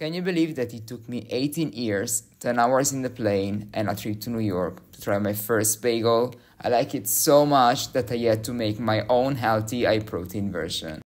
Can you believe that it took me 18 years, 10 hours in the plane, and a trip to New York to try my first bagel? I like it so much that I had to make my own healthy high protein version.